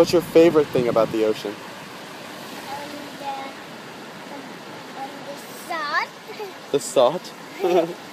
What's your favorite thing about the ocean? Uh, and, and the salt. The salt?